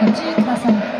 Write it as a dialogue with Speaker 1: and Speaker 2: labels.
Speaker 1: ご注意ください。